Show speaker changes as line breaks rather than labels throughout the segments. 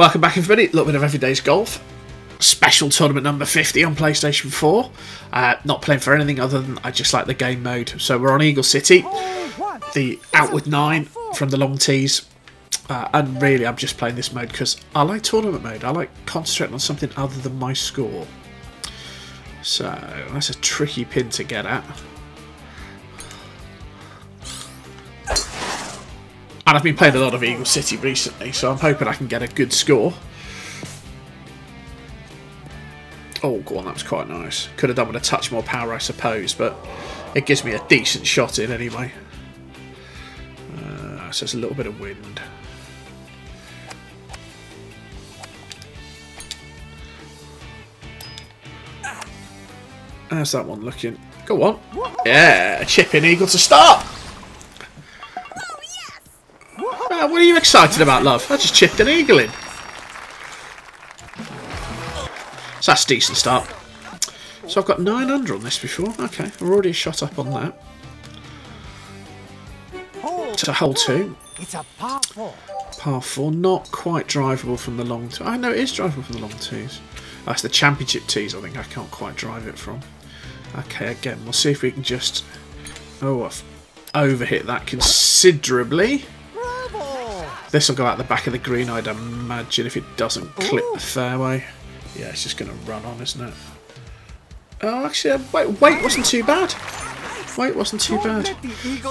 Welcome back, everybody. A little bit of Everybody's Golf. Special tournament number 50 on PlayStation 4. Uh, not playing for anything other than I just like the game mode. So we're on Eagle City, the outward nine from the long tees. Uh, and really, I'm just playing this mode because I like tournament mode. I like concentrating on something other than my score. So that's a tricky pin to get at. And I've been playing a lot of Eagle City recently, so I'm hoping I can get a good score. Oh, go on, that was quite nice. Could have done with a touch more power, I suppose, but it gives me a decent shot in anyway. Uh, so there's a little bit of wind. How's that one looking? Go on. Yeah, chipping eagle to start. What are you excited about, love? I just chipped an eagle in. So that's a decent start. So I've got 900 on this before. Okay, I'm already shot up on that. To hole two.
It's a par four.
Par four, not quite drivable from the long. I know it is drivable from the long twos. That's the championship tees. I think I can't quite drive it from. Okay, again, we'll see if we can just. Oh, I've overhit that considerably. This will go out the back of the green, I'd imagine, if it doesn't clip the fairway. Yeah, it's just going to run on, isn't it? Oh, actually, uh, wait, wait wasn't too bad. Wait wasn't too bad.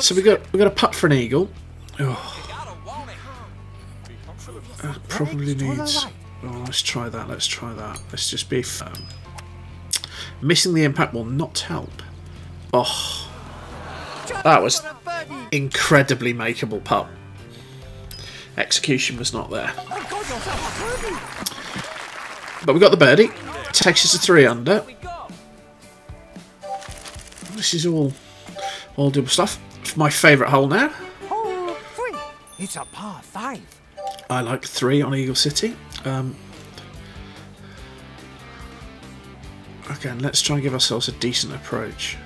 So we got we got a putt for an eagle. Oh. Uh, probably needs. Oh, let's try that. Let's try that. Let's just be firm. Missing the impact will not help. Oh, that was incredibly makeable putt. Execution was not there. But we got the birdie. Takes us to three under. This is all all double stuff. My favourite hole now.
Hole three. It's a par five.
I like three on Eagle City. Um, again, let's try and give ourselves a decent approach.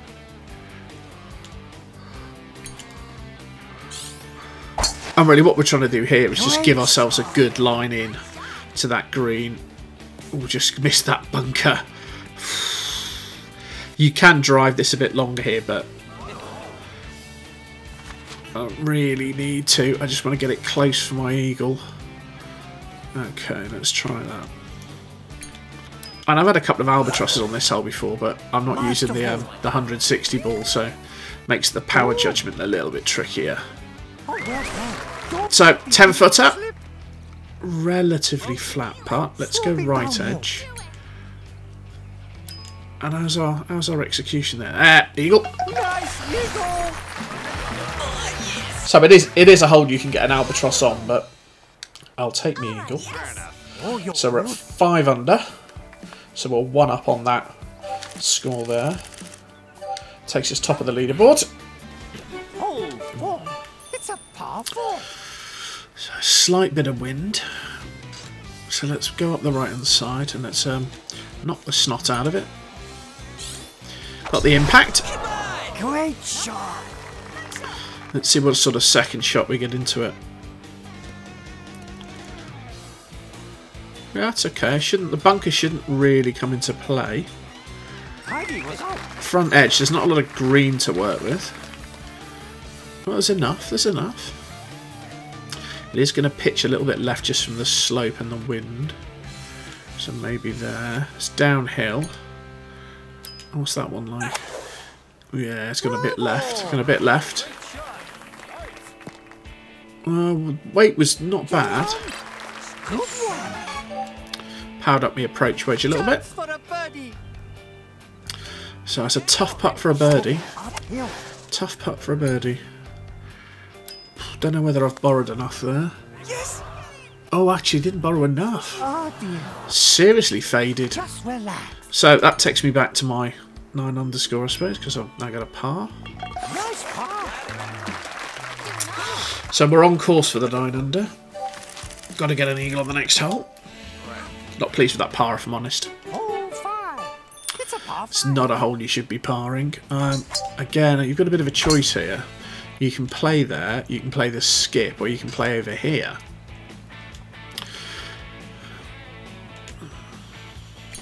And really what we're trying to do here is just give ourselves a good line in to that green. We'll just miss that bunker. You can drive this a bit longer here, but I don't really need to. I just want to get it close for my eagle. Okay, let's try that. And I've had a couple of albatrosses on this hole before, but I'm not using the um, the 160 ball, so makes the power judgment a little bit trickier. So 10 footer, relatively flat putt. Let's go right edge. And how's our how's our execution there? Ah, eagle.
Eagle.
So it is it is a hold you can get an albatross on, but I'll take me eagle. So we're at five under. So we're one up on that score there. Takes us top of the leaderboard.
Four. It's a par four.
A slight bit of wind. So let's go up the right hand side and let's um, knock the snot out of it. Got the impact.
Great shot.
Let's see what sort of second shot we get into it. Yeah, that's okay. Shouldn't the bunker shouldn't really come into play.
Heidi was out.
Front edge, there's not a lot of green to work with. Well, there's enough. There's enough. It is going to pitch a little bit left just from the slope and the wind. So maybe there. It's downhill. What's that one like? Yeah, it's gone a bit left. Gone a bit left. Weight was not bad. Powered up my approach wedge a little bit. So it's a tough putt for a birdie. Tough putt for a birdie. Don't know whether I've borrowed enough there.
Yes.
Oh, actually, didn't borrow enough.
Oh dear.
Seriously faded.
Just relax.
So that takes me back to my 9 underscore, I suppose, because I've now got a par.
Nice par.
So we're on course for the 9 under. Got to get an eagle on the next hole. Not pleased with that par, if I'm honest.
Hole five. It's a par
It's not a hole you should be parring. Um, again, you've got a bit of a choice here. You can play there, you can play the skip, or you can play over here.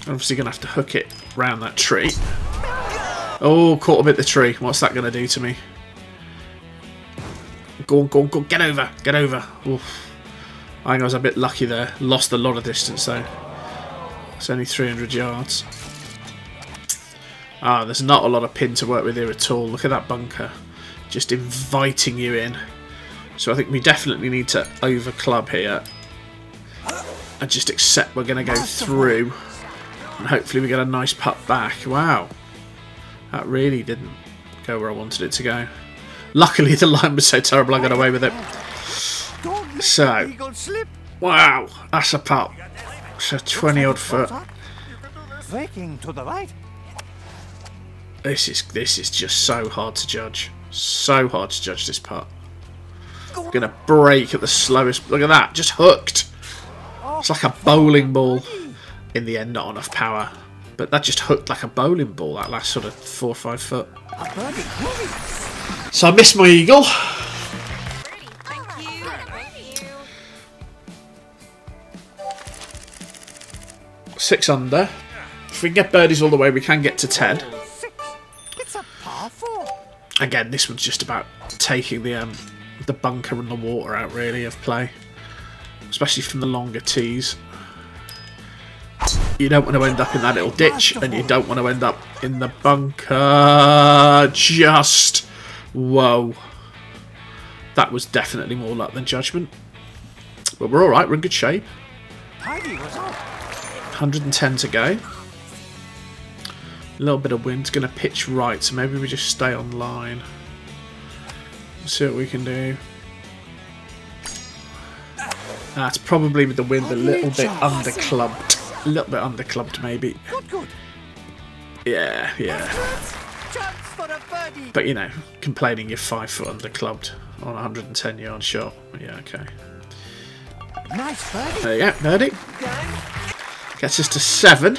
Obviously going to have to hook it round that tree. Oh, caught a bit the tree. What's that going to do to me? Go on, go on, go on. Get over. Get over. Oof. I think I was a bit lucky there. Lost a lot of distance though. It's only 300 yards. Ah, there's not a lot of pin to work with here at all. Look at that bunker. Just inviting you in. So I think we definitely need to over club here. And just accept we're going to go through. And hopefully we get a nice putt back. Wow. That really didn't go where I wanted it to go. Luckily the line was so terrible I got away with it. So, wow, that's a putt. It's a 20 odd foot.
Breaking to the right.
This is this is just so hard to judge. So hard to judge this putt. Gonna break at the slowest. Look at that, just hooked. It's like a bowling ball. In the end, not enough power, but that just hooked like a bowling ball. That last sort of four or five foot. So I missed my eagle. Six under. If we can get birdies all the way, we can get to ten. Again, this one's just about taking the um, the bunker and the water out really of play, especially from the longer tees. You don't want to end up in that little ditch, and you don't want to end up in the bunker. Just whoa, that was definitely more luck than judgment. But we're all right. We're in good shape.
Tidy was out.
110 to go. A little bit of wind's going to pitch right, so maybe we just stay on line. See what we can do. That's probably with the wind a little bit underclubbed. A little bit underclubbed, maybe. Yeah, yeah.
Chance for a birdie.
But you know, complaining you're five foot underclubbed on a 110 yard shot. Yeah, okay.
Nice birdie.
There you go, birdie. Gets us to seven.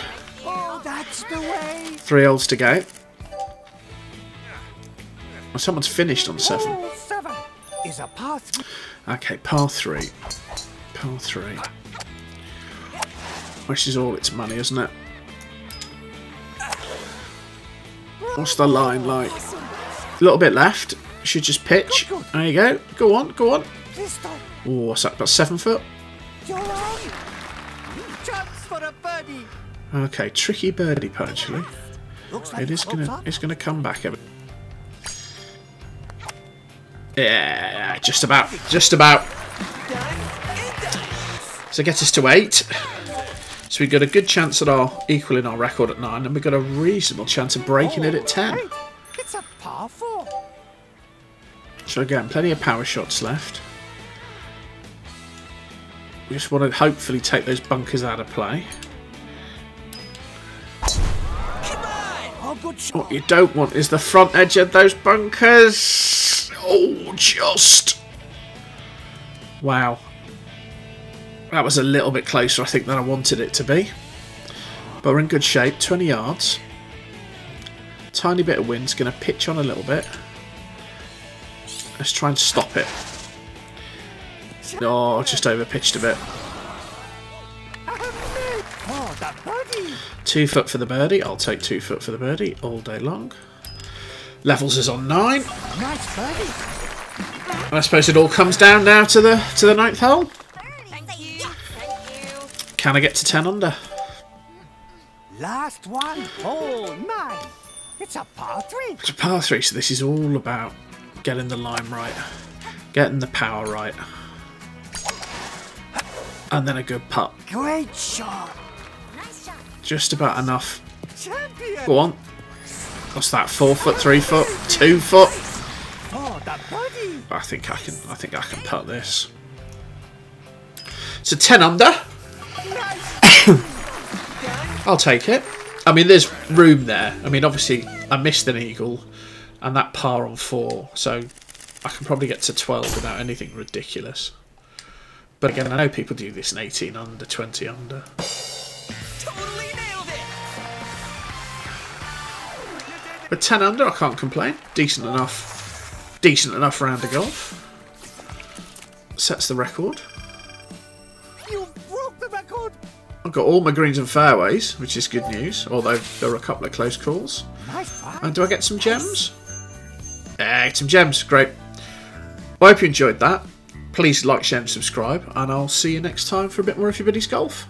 Three holes to go. Well, someone's finished on seven.
Seven is a par three.
Okay, par three. Par three. Which is all its money, isn't it? What's the line like? A little bit left. Should just pitch. There you go. Go on, go on. Oh, what's that? About seven foot?
You're on. Chance for a birdie.
Okay, tricky birdie.
Looks like
It is gonna it's gonna come back. Yeah, just about. Just about. So get us to eight. So we've got a good chance at our equaling our record at nine, and we've got a reasonable chance of breaking it at oh,
ten. It's a par four.
So again, plenty of power shots left. We just want to hopefully take those bunkers out of play. What you don't want is the front edge of those bunkers. Oh, just. Wow. That was a little bit closer, I think, than I wanted it to be. But we're in good shape. 20 yards. Tiny bit of wind's going to pitch on a little bit. Let's try and stop it. Oh, just over pitched a bit. Two foot for the birdie. I'll take two foot for the birdie all day long. Levels is on nine.
Nice birdie.
I suppose it all comes down now to the to the ninth hole.
Thank you.
Can I get to ten under?
Last one. Hole nine. It's a par three.
It's a par three, so this is all about getting the line right, getting the power right, and then a good putt.
Great shot.
Just about enough. Go on. What's that? Four foot, three foot, two foot. I think I can. I think I can putt this. So ten under. I'll take it. I mean, there's room there. I mean, obviously, I missed an eagle, and that par on four, so I can probably get to twelve without anything ridiculous. But again, I know people do this in 18 under, 20 under. But 10 under, I can't complain. Decent enough. Decent enough round of golf. Sets the record.
You broke the record.
I've got all my greens and fairways, which is good news, although there were a couple of close calls.
Nice.
And do I get some gems? Yeah, get some gems. Great. I hope you enjoyed that. Please like, share, and subscribe, and I'll see you next time for a bit more of Everybody's golf.